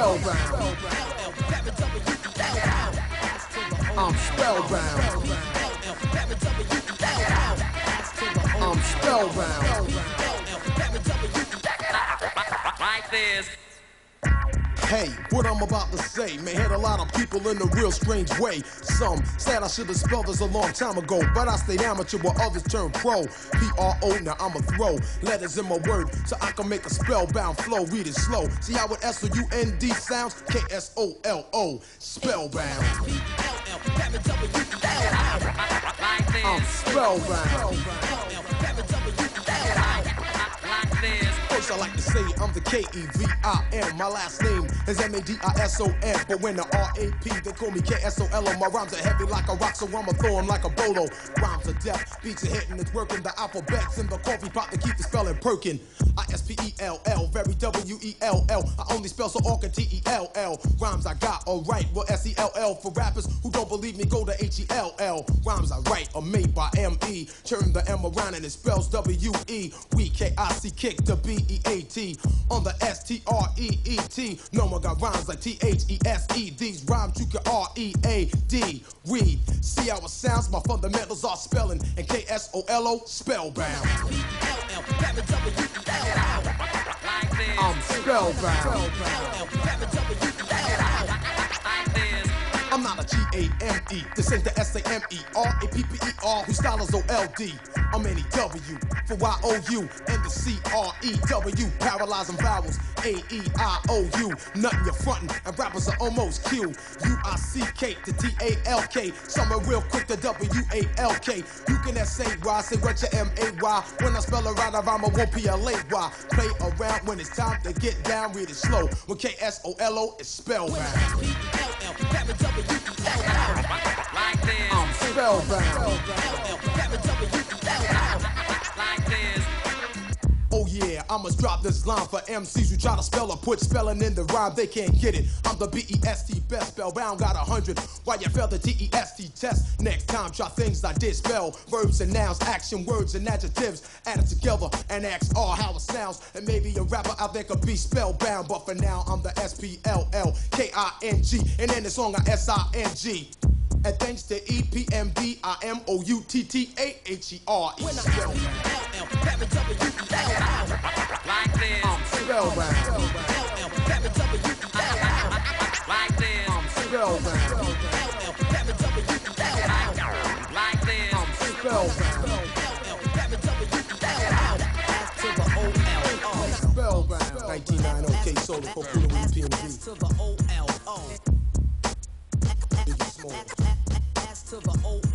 spellbound. I'm spellbound. I'm spellbound. Like this. Hey, what I'm about to say may hit a lot of people in a real strange way. Some said I should have spelled this a long time ago, but I stayed amateur while others turned pro. P-R-O, now I'ma throw letters in my word so I can make a spellbound flow. Read it slow. See how it S-O-U-N-D sounds? K-S-O-L-O, spellbound. Like this. I'm spellbound. I like to say I'm the K-E-V-I-N. My last name is M-A-D-I-S-O-N. But when the R-A-P, they call me K-S-O-L-O. My rhymes are heavy like a rock, so I'ma throw 'em like a bolo. Rhymes are death, beats are hitting, it's working. The alphabets in the coffee pot to keep the spelling perking. I-S-P-E-L-L, very W-E-L-L. I only spell so all can T-E-L-L. Rhymes I got, alright, well S-E-L-L. For rappers who don't believe me, go to H-E-L-L. Rhymes I write are made by M-E. Turn the M around and it spells W-E. We K-I-C, kick the B-E-A-T. On the S-T-R-E-E-T. No one got rhymes like T-H-E-S-E. These rhymes you can R-E-A-D. Read. See how it sounds? My fundamentals are spelling. And K-S-O-L-O, spellbound. I'm spellbound. I'm not a G-A-M-E. This ain't the S-A-M-E-R-A-P-P-E-R whose style is O-L-D. I'm any W for Y-O-U and the C-R-E-W. Paralyzing vowels. A-E-I-O-U. Nothing you're frontin' and rappers are almost Q. U-I-C-K to T-A-L-K. Are real quick to W-A-L-K. You can S-A-Y, say what your M-A-Y. When I spell it right, I rhyme, I won't P-L-A-Y. Play around when it's time to get down, read it slow. When K-S-O-L-O is spellbound. Like this. I'm spellbound. I must drop this line for MCs who try to spell or put spelling in the rhyme, they can't get it. I'm the B-E-S-T best spellbound, got a hundred. Why you fail the T-E-S-T test? Next time, try things I did spell. Verbs and nouns, action words and adjectives. Add it together and ask all how it sounds. And maybe a rapper out there could be spellbound, but for now I'm the S-P-L-L-K-I-N-G. And in the song I S-I-N-G. And thanks to E E-P-M-B-I-M-O-U-T-T-A-H-E-R-E. Spellbound. Like this. Um, I'm spellbound. Like this. Um, I'm spellbound. Like this. I'm spellbound. Spellbound. 1990 K Solo for Puna with PMG. to the O L O. Biggie Small. S to the O L O. S to the O